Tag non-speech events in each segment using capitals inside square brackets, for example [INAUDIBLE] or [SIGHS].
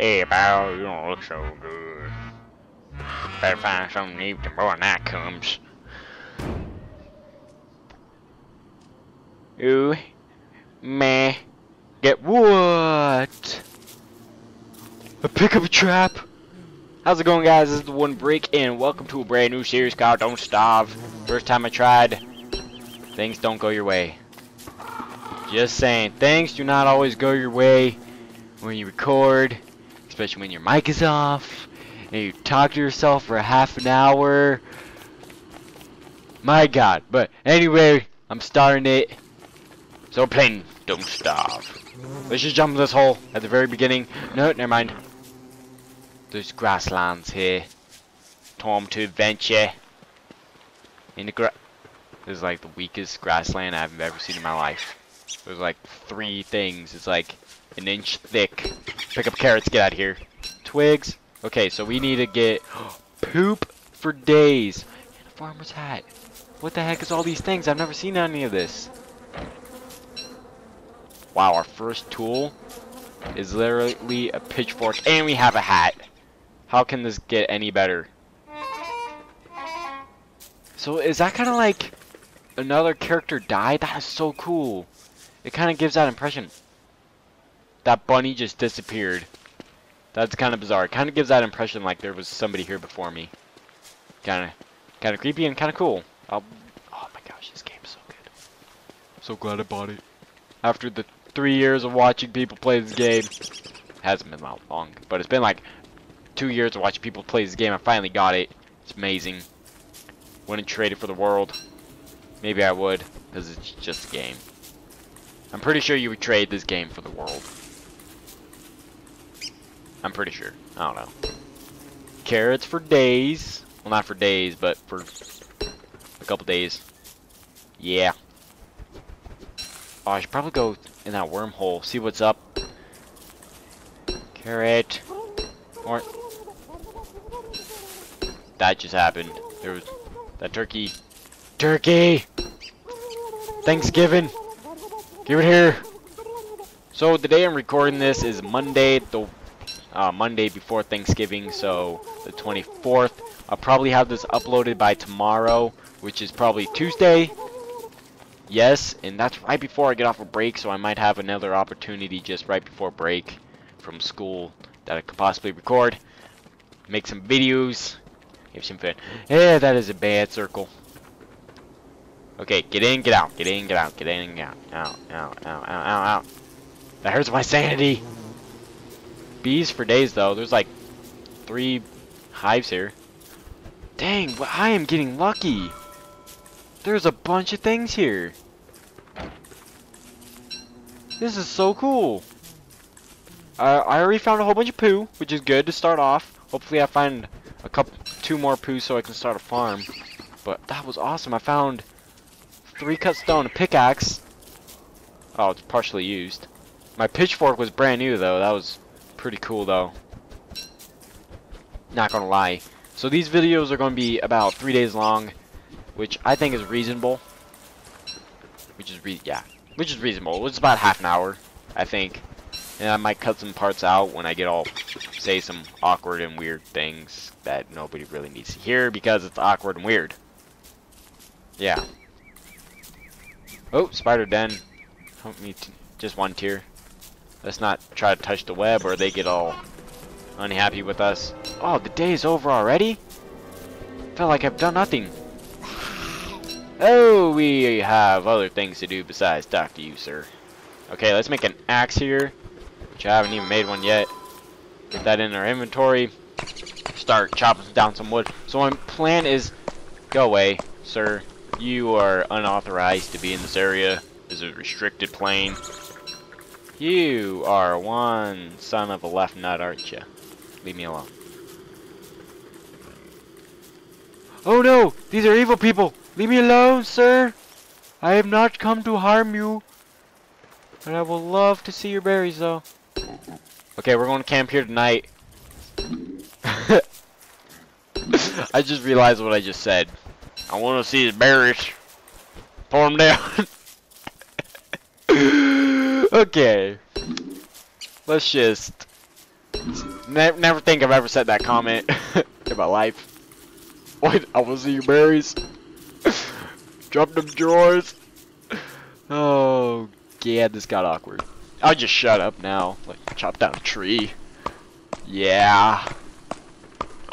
Hey, pal, you don't look so good. Better find something to eat before night comes. Ooh, meh. Get what? A pickup trap? How's it going, guys? This is the Wooden Brick, and welcome to a brand new series called Don't Starve. First time I tried, things don't go your way. Just saying, things do not always go your way when you record, especially when your mic is off, and you talk to yourself for half an hour. My god, but anyway, I'm starting it. So playing Don't Starve. Let's just jump this hole at the very beginning. No, never mind. There's grasslands here. Time to adventure. In the gra- This is like the weakest grassland I've ever seen in my life. There's like three things. It's like an inch thick. Pick up carrots, get out of here. Twigs. Okay, so we need to get [GASPS] poop for days. And a farmer's hat. What the heck is all these things? I've never seen any of this. Wow, our first tool is literally a pitchfork and we have a hat. How can this get any better? So is that kind of like another character died? That is so cool. It kind of gives that impression. That bunny just disappeared. That's kind of bizarre. It kind of gives that impression like there was somebody here before me. Kind of, kind of creepy and kind of cool. I'll, oh my gosh, this game's so good. So glad I bought it. After the three years of watching people play this game, hasn't been that long, but it's been like two years of watching people play this game. I finally got it. It's amazing. Wouldn't trade it for the world. Maybe I would, because it's just a game. I'm pretty sure you would trade this game for the world. I'm pretty sure. I don't know. Carrots for days. Well, not for days, but for a couple days. Yeah. Oh, I should probably go in that wormhole, see what's up. Carrot. Or that just happened. There was that turkey. Turkey! Thanksgiving! Give it here! So the day I'm recording this is Monday, the uh, Monday before Thanksgiving, so the 24th. I'll probably have this uploaded by tomorrow, which is probably Tuesday. Yes, and that's right before I get off a break, so I might have another opportunity just right before break from school that I could possibly record. Make some videos. Have some fun. Yeah, that is a bad circle. Okay, get in, get out, get in, get out, get in, get out, out, out, out, out, out, out. That hurts my sanity. Bees for days though. There's like three hives here. Dang, I am getting lucky. There's a bunch of things here. This is so cool. Uh, I already found a whole bunch of poo, which is good to start off. Hopefully I find a couple, two more poo so I can start a farm. But that was awesome. I found three cut stone, a pickaxe. Oh, it's partially used. My pitchfork was brand new though. That was pretty cool though. Not gonna lie. So these videos are gonna be about three days long, which I think is reasonable. Which is re yeah, which is reasonable. It's about half an hour, I think. And I might cut some parts out when I get all say some awkward and weird things that nobody really needs to hear because it's awkward and weird. Yeah. Oh, spider den. Help me just one tier. Let's not try to touch the web or they get all unhappy with us. Oh, the day is over already? Felt like I've done nothing. Oh, we have other things to do besides talk to you, sir. Okay, let's make an axe here, which I haven't even made one yet. Get that in our inventory. Start chopping down some wood. So my plan is, go away, sir. You are unauthorized to be in this area. This is a restricted plane. You are one son of a left nut, aren't you? Leave me alone. Oh no! These are evil people! Leave me alone, sir! I have not come to harm you. But I will love to see your berries, though. Okay, we're going to camp here tonight. [LAUGHS] I just realized what I just said. I want to see his berries. Pull them down. [LAUGHS] okay. Let's just Ne never think I've ever said that comment [LAUGHS] in my life. What? I will see you berries. [LAUGHS] Drop them drawers. [SIGHS] Oh, yeah, this got awkward. I'll just shut up now. Like, chop down a tree. Yeah.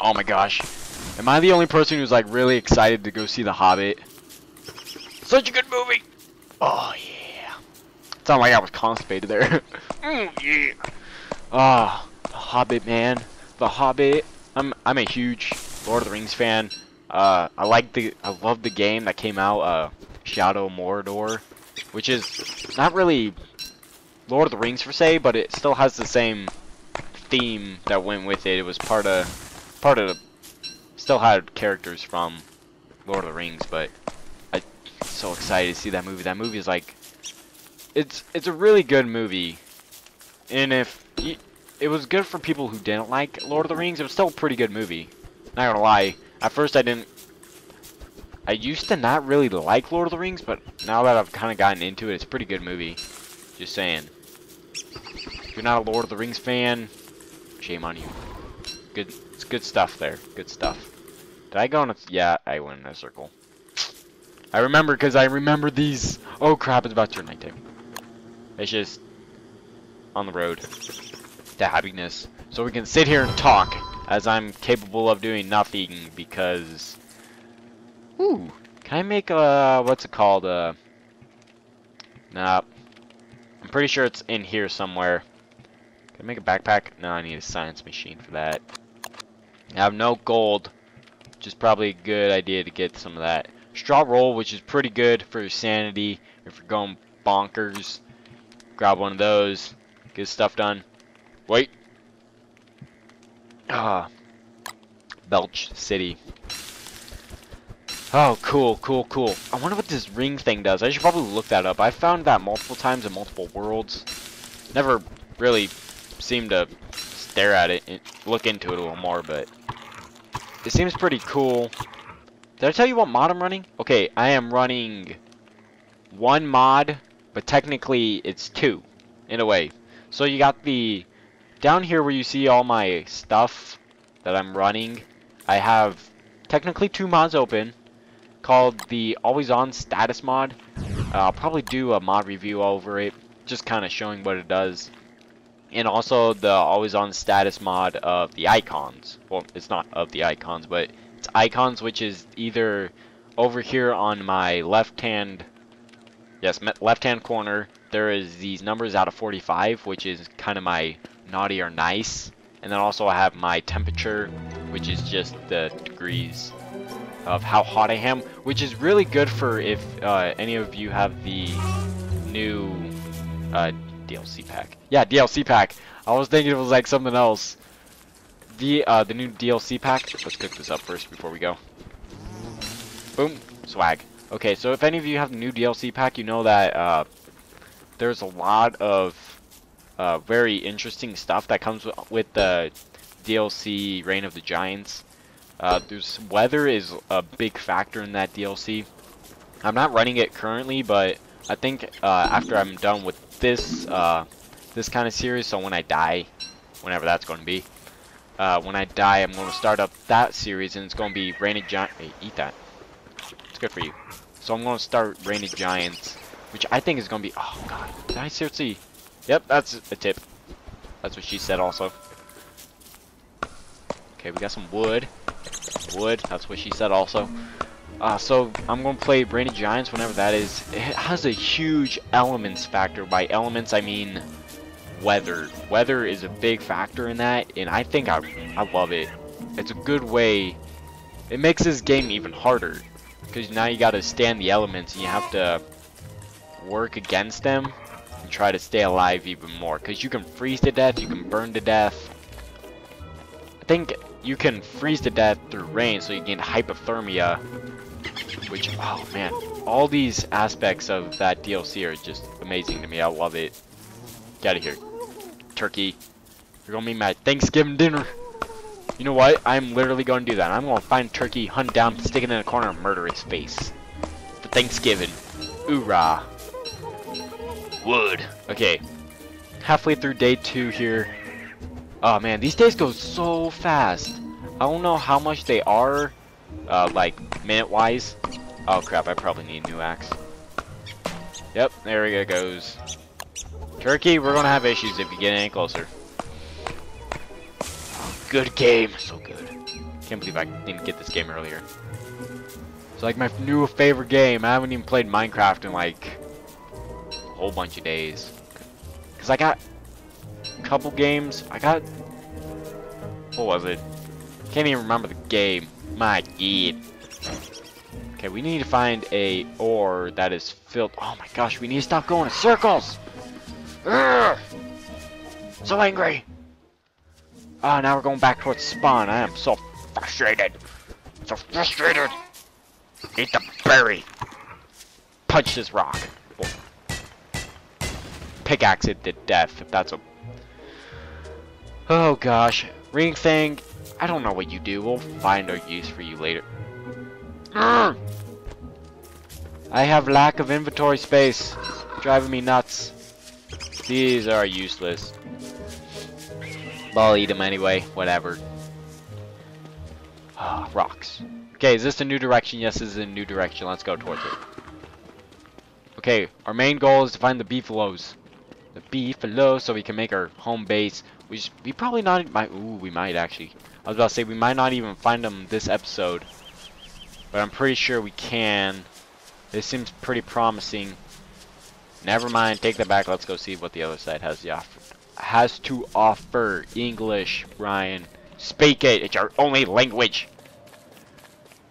Oh my gosh. Am I the only person who's like really excited to go see The Hobbit? Such a good movie. Oh yeah. Sound like I was constipated there. [LAUGHS] mm, yeah. Ah, oh, The Hobbit, man. The Hobbit. I'm I'm a huge Lord of the Rings fan. Uh, I like the I love the game that came out. Uh, Shadow Mordor, which is not really Lord of the Rings per se, but it still has the same theme that went with it. It was part of part of the, still had characters from Lord of the Rings, but I'm so excited to see that movie. That movie is like it's it's a really good movie, and if it was good for people who didn't like Lord of the Rings, it was still a pretty good movie. Not gonna lie. At first, I didn't. I used to not really like Lord of the Rings, but now that I've kind of gotten into it, it's a pretty good movie. Just saying. If you're not a Lord of the Rings fan, shame on you. Good, it's good stuff there. Good stuff. Did I go in a... Yeah, I went in a circle. I remember because I remember these... Oh crap, it's about to turn nighttime. It's just... On the road. To happiness. So we can sit here and talk as I'm capable of doing nothing because... Ooh, can I make a... what's it called? Uh, nah, I'm pretty sure it's in here somewhere. Can I make a backpack? No, I need a science machine for that. I have no gold, which is probably a good idea to get some of that. Straw roll, which is pretty good for your sanity if you're going bonkers. Grab one of those. Get stuff done. Wait. Ah. Belch City. Oh, cool, cool, cool. I wonder what this ring thing does. I should probably look that up. I found that multiple times in multiple worlds. Never really seemed to stare at it and look into it a little more, but it seems pretty cool. Did I tell you what mod I'm running? Okay, I am running one mod, but technically it's two, in a way. So you got the down here where you see all my stuff that I'm running, I have technically two mods open called the Always On Status mod. Uh, I'll probably do a mod review over it, just kind of showing what it does. And also the Always On Status mod of the icons. Well, it's not of the icons, but it's icons, which is either over here on my left hand, yes, left hand corner, there is these numbers out of 45, which is kind of my naughty or nice. And then also I have my temperature, which is just the degrees of how hot I am, which is really good for if uh, any of you have the new uh, DLC pack. Yeah, DLC pack. I was thinking it was like something else. The uh, the new DLC pack. Let's cook this up first before we go. Boom, swag. Okay, so if any of you have the new DLC pack, you know that uh, there's a lot of uh, very interesting stuff that comes with the DLC Reign of the Giants. Uh, there's weather is a big factor in that DLC. I'm not running it currently, but I think uh, after I'm done with this uh, this kind of series, so when I die, whenever that's going to be, uh, when I die, I'm going to start up that series, and it's going to be Reign of Giants. Hey, eat that. It's good for you. So I'm going to start of Giants, which I think is going to be. Oh God, did I seriously? Yep, that's a tip. That's what she said also. Okay, we got some wood. Wood, that's what she said also. Uh, so, I'm going to play of Giants whenever that is. It has a huge elements factor. By elements, I mean weather. Weather is a big factor in that, and I think I, I love it. It's a good way. It makes this game even harder. Because now you got to stand the elements, and you have to work against them and try to stay alive even more. Because you can freeze to death, you can burn to death. I think you can freeze to death through rain, so you gain hypothermia. Which, oh man, all these aspects of that DLC are just amazing to me. I love it. Get out of here. Turkey. You're gonna be my Thanksgiving dinner. You know what? I'm literally gonna do that. I'm gonna find turkey, hunt down, stick it in a corner, and murder its face. For Thanksgiving. Hoorah wood. Okay. Halfway through day two here. Oh man, these days go so fast. I don't know how much they are, uh, like minute-wise. Oh crap, I probably need a new axe. Yep, there it goes. Turkey, we're gonna have issues if you get any closer. Good game, so good. Can't believe I didn't get this game earlier. It's like my new favorite game. I haven't even played Minecraft in like a whole bunch of days. Cause I got a couple games. I got what was it? Can't even remember the game. My god. Okay, we need to find a ore that is filled. Oh my gosh, we need to stop going in circles. Urgh! So angry. Ah, oh, now we're going back towards spawn. I am so frustrated. So frustrated. Eat the berry. Punch this rock. Pickaxe it to death, if that's a... Oh gosh. Ring thing, I don't know what you do. We'll find our use for you later. I have lack of inventory space. Driving me nuts. These are useless. I'll eat them anyway. Whatever. Ah, rocks. Okay, is this a new direction? Yes, this is a new direction. Let's go towards it. Okay, our main goal is to find the beefaloes. The beefalo, so we can make our home base. We we probably not might. Ooh, we might actually. I was about to say we might not even find them this episode, but I'm pretty sure we can. This seems pretty promising. Never mind, take that back. Let's go see what the other side has to offer. Has to offer English, Ryan. Speak it. It's your only language.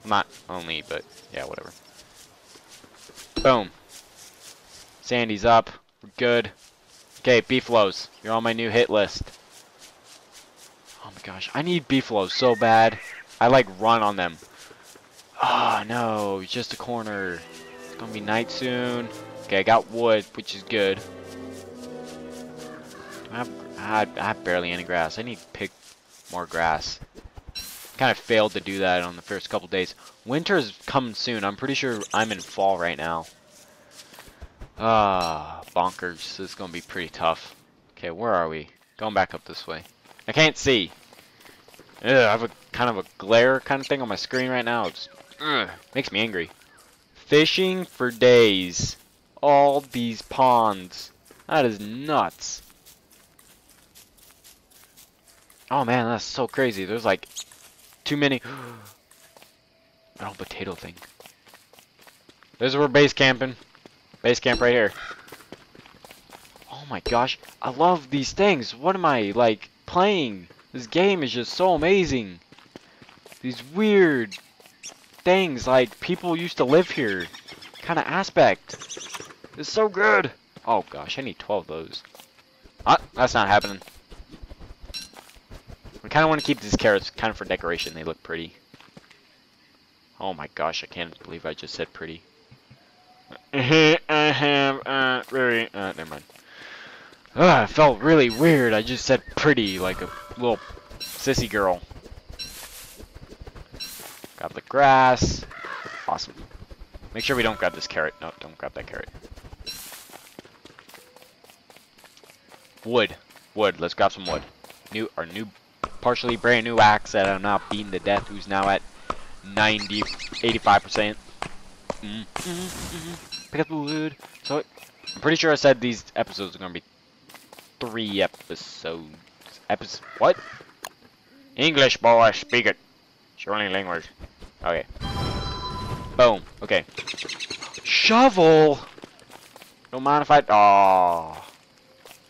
Not only, but yeah, whatever. Boom. Sanity's up. We're good. Okay, beefaloes. You're on my new hit list. Oh my gosh, I need beefaloes so bad. I like run on them. Oh no, just a corner. It's gonna be night soon. Okay, I got wood, which is good. I have, I have barely any grass. I need to pick more grass kind of failed to do that on the first couple days. Winter is coming soon. I'm pretty sure I'm in fall right now. Ah, bonkers. This is going to be pretty tough. Okay, where are we? Going back up this way. I can't see. Ugh, I have a kind of a glare kind of thing on my screen right now. It makes me angry. Fishing for days. All these ponds. That is nuts. Oh man, that's so crazy. There's like too many. [GASPS] oh, potato thing. This is where base camping. Base camp right here. Oh my gosh, I love these things. What am I, like, playing? This game is just so amazing. These weird things, like, people used to live here. Kind of aspect. It's so good. Oh gosh, I need 12 of those. Ah, that's not happening. I kind of want to keep these carrots kind of for decoration. They look pretty. Oh my gosh, I can't believe I just said pretty. I have, uh, very, uh, never mind. Ugh, it felt really weird. I just said pretty, like a little sissy girl. Got the grass. Awesome. Make sure we don't grab this carrot. No, don't grab that carrot. Wood. Wood. Let's grab some wood. New, our new partially brand new axe that I'm not beaten to death, who's now at 90, 85%. Mm, mm, mm, pick up the wood. So, I'm pretty sure I said these episodes are going to be three episodes. Episode, what? English, boy, speak it. It's only language. Okay. Boom. Okay. Shovel! Don't mind if I... Oh.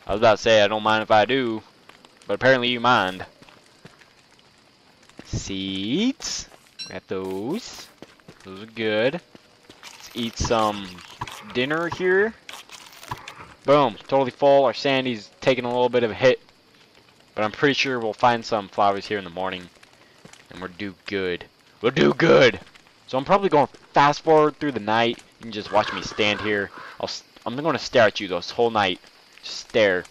I was about to say I don't mind if I do. But apparently you mind. Seeds. Got those. Those are good. Let's eat some dinner here. Boom. Totally full. Our sanity's taking a little bit of a hit. But I'm pretty sure we'll find some flowers here in the morning. And we'll do good. We'll do good! So I'm probably going fast forward through the night. You can just watch me stand here. I'll, I'm going to stare at you this whole night. Just stare.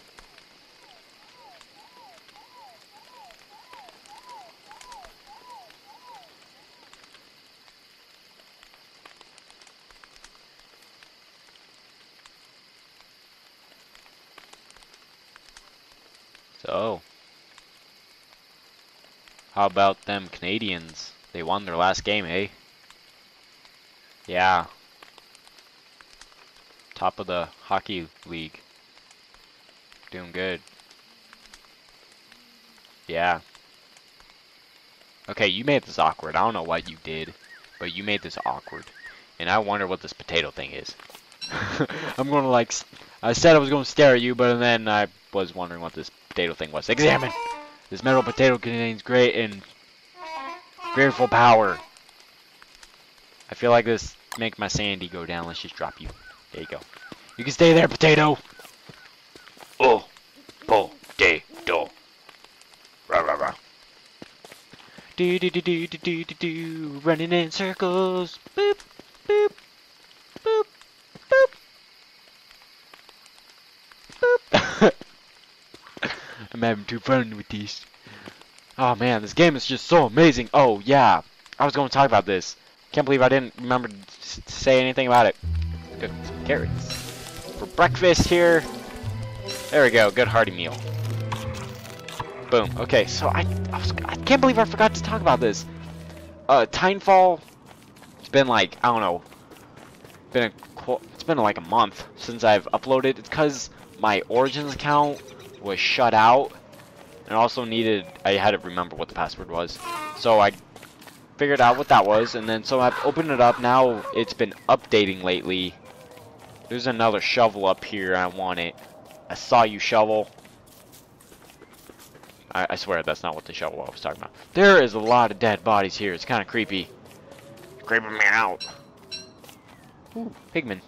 So, How about them Canadians? They won their last game, eh? Yeah. Top of the hockey league. Doing good. Yeah. Okay, you made this awkward. I don't know what you did, but you made this awkward. And I wonder what this potato thing is. [LAUGHS] I'm gonna like, I said I was gonna stare at you, but then I was wondering what this potato thing was. Examine! This metal potato contains great and grateful power. I feel like this make my sanity go down. Let's just drop you. There you go. You can stay there, potato. Oh, potato. Rah rah rah. Do do do do do do do do. Running in circles. Boop boop boop boop boop. I'm having too fun with these. Oh man, this game is just so amazing. Oh yeah, I was going to talk about this. Can't believe I didn't remember to say anything about it. Good carrots for breakfast here. There we go, good hearty meal. Boom. Okay, so I I, was, I can't believe I forgot to talk about this. Uh, Titanfall. It's been like I don't know. Been a it's been like a month since I've uploaded. It's because my Origins account was shut out, and also needed I had to remember what the password was. So I figured out what that was, and then so I've opened it up. Now it's been updating lately. There's another shovel up here. I want it. I saw you shovel. I, I swear that's not what the shovel I was talking about. There is a lot of dead bodies here. It's kind of creepy. Creeping me out. Ooh, pigman.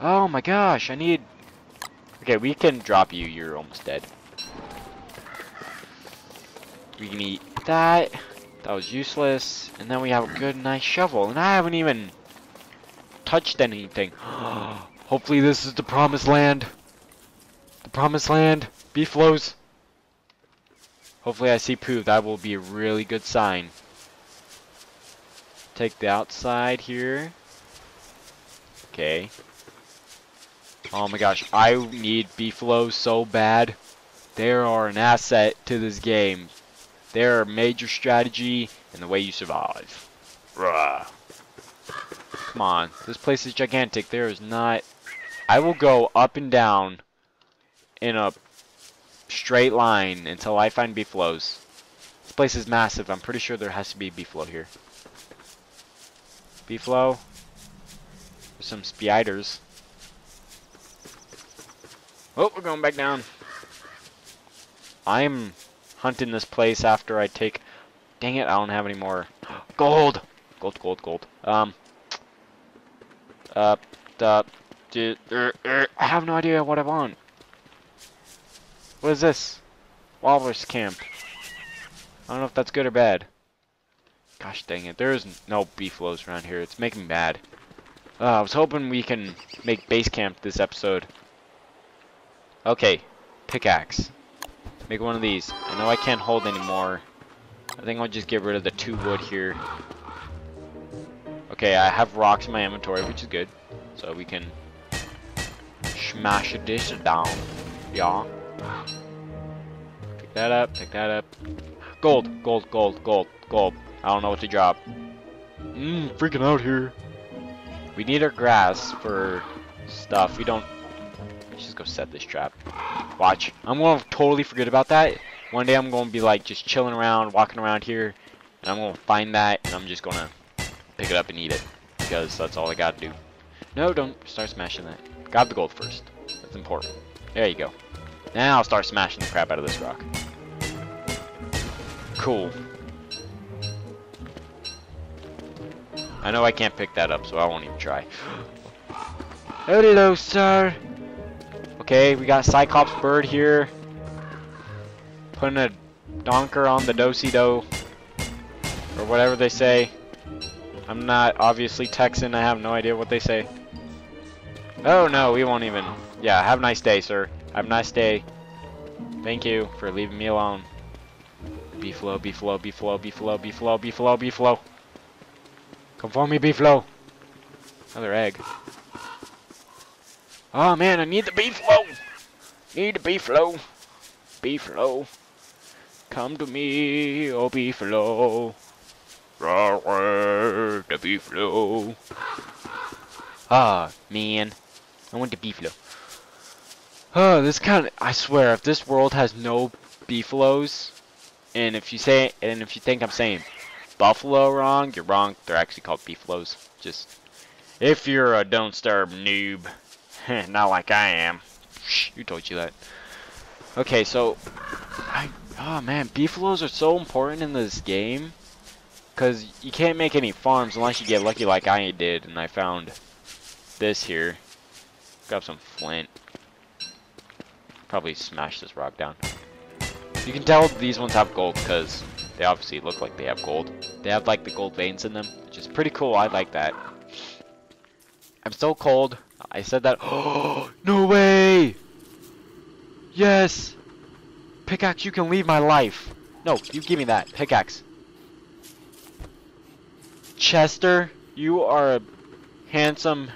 Oh my gosh, I need... Okay, we can drop you. You're almost dead. We can eat that. That was useless. And then we have a good, nice shovel. And I haven't even touched anything. [GASPS] Hopefully this is the promised land. The promised land. Beefalos. Hopefully I see poo. That will be a really good sign. Take the outside here. Okay. Oh my gosh, I need beefaloes so bad. They are an asset to this game. They're a major strategy in the way you survive. Rah. Come on, this place is gigantic. There is not... I will go up and down in a straight line until I find beefaloes. This place is massive. I'm pretty sure there has to be beefalo here. Beefalo. There's some spiders. Oh, we're going back down. I'm hunting this place after I take... Dang it, I don't have any more. Gold! Gold, gold, gold. Um. Uh, uh, uh, uh, I have no idea what I want. What is this? Walrus camp. I don't know if that's good or bad. Gosh dang it, there is no beefaloes around here. It's making me mad. Uh, I was hoping we can make base camp this episode. Okay, pickaxe. Make one of these. I know I can't hold anymore. I think I'll just get rid of the two wood here. Okay, I have rocks in my inventory, which is good. So we can smash this down. Yeah. Pick that up, pick that up. Gold, gold, gold, gold, gold. I don't know what to drop. Mmm, freaking out here. We need our grass for stuff. We don't... Let's just go set this trap. Watch. I'm going to totally forget about that. One day I'm going to be like just chilling around, walking around here. And I'm going to find that and I'm just going to pick it up and eat it. Because that's all I got to do. No, don't start smashing that. Grab the gold first. That's important. There you go. Now I'll start smashing the crap out of this rock. Cool. I know I can't pick that up, so I won't even try. [GASPS] Hello, sir. Okay, we got Cyclops Bird here. Putting a donker on the do-si-do. Or whatever they say. I'm not obviously Texan. I have no idea what they say. Oh, no, we won't even. Yeah, have a nice day, sir. Have a nice day. Thank you for leaving me alone. Beefalo, beefalo, beefalo, beefalo. Come for me, beefalo. Another egg. Oh man, I need the beefalo. Need the beefalo. Beefalo. Come to me, oh beefalo. Roar, the beefalo. Ah, man. I want the beefalo. Oh, this kind of, I swear, if this world has no beefalos, and if you say, and if you think I'm saying buffalo wrong, you're wrong. They're actually called beefalos. Just, if you're a don't starve noob, [LAUGHS] not like I am. Shh, who told you that? Okay, so, I, oh man, beefalos are so important in this game. Because you can't make any farms unless you get lucky like I did, and I found this here. Grab some flint. Probably smash this rock down. You can tell these ones have gold because they obviously look like they have gold. They have like the gold veins in them, which is pretty cool. I like that. I'm so cold. I said that. Oh, [GASPS] no way! Yes! Pickaxe, you can leave my life. No, you give me that. Pickaxe. Chester, you are a handsome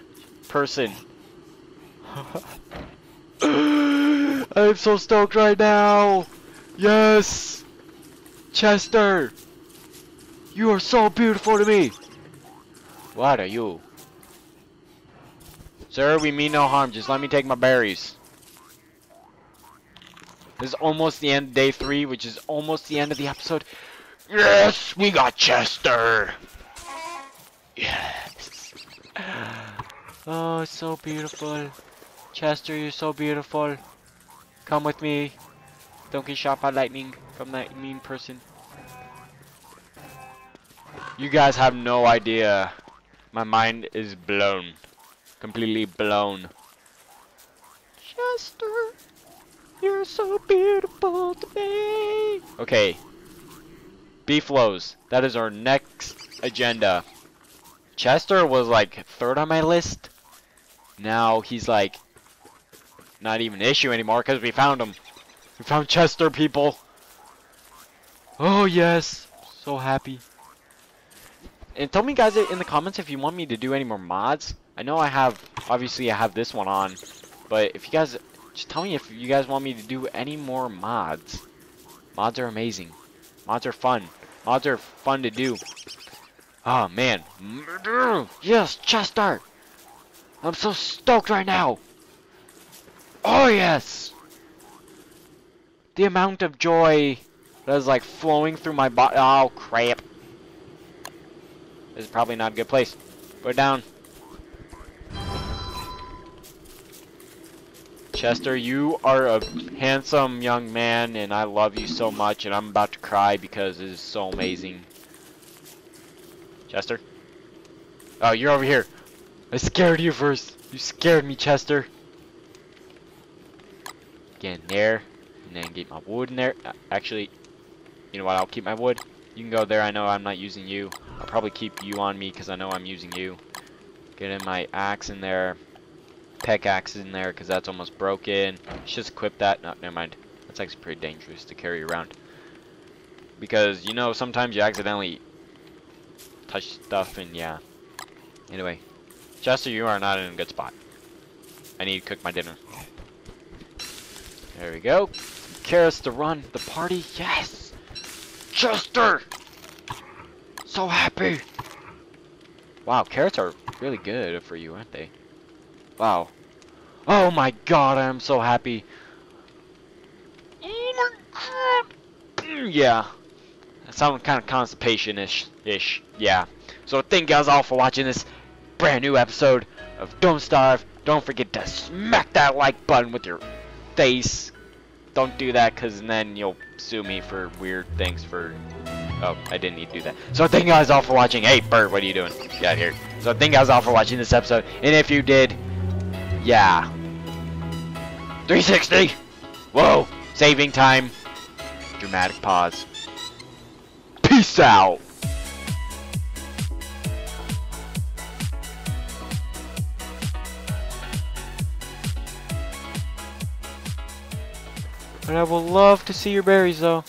person. [GASPS] I'm so stoked right now! Yes! Chester! You are so beautiful to me! What are you? Sir, we mean no harm. Just let me take my berries. This is almost the end of day three, which is almost the end of the episode. Yes, we got Chester! Yes! Oh, it's so beautiful. Chester, you're so beautiful. Come with me. Don't get shot by lightning from that mean person. You guys have no idea. My mind is blown. Completely blown. Chester, you're so beautiful to me. Okay. Beefalos. That is our next agenda. Chester was like third on my list. Now he's like not even an issue anymore because we found him. We found Chester, people. Oh, yes. So happy. And tell me guys in the comments if you want me to do any more mods. I know I have, obviously I have this one on. But if you guys, just tell me if you guys want me to do any more mods. Mods are amazing. Mods are fun. Mods are fun to do. Oh, man. Yes, Chester. I'm so stoked right now. Oh, yes! The amount of joy that is like flowing through my body. Oh, crap. This is probably not a good place. Put it down. Chester, you are a handsome young man, and I love you so much, and I'm about to cry because it is so amazing. Chester? Oh, you're over here. I scared you first. You scared me, Chester get in there, and then get my wood in there. Uh, actually, you know what, I'll keep my wood. You can go there, I know I'm not using you. I'll probably keep you on me because I know I'm using you. Get in my axe in there. Pickaxe in there because that's almost broken. Just equip that. No, never mind. That's actually pretty dangerous to carry around. Because, you know, sometimes you accidentally touch stuff and yeah. Anyway. Chester, you are not in a good spot. I need to cook my dinner. There we go. Carrots to run the party. Yes! Chester! So happy! Wow, carrots are really good for you, aren't they? Wow. Oh my god, I am so happy. Oh my god! Yeah. That sounds kind of constipation-ish. Ish. Yeah. So thank you guys all for watching this brand new episode of Don't Starve. Don't forget to smack that like button with your face. Don't do that, because then you'll sue me for weird things for... Oh, I didn't need to do that. So thank you guys all for watching. Hey, Bert, what are you doing? Get out here. So thank you guys all for watching this episode. And if you did, yeah. 360! Whoa! Saving time. Dramatic pause. Peace out! But I will love to see your berries though.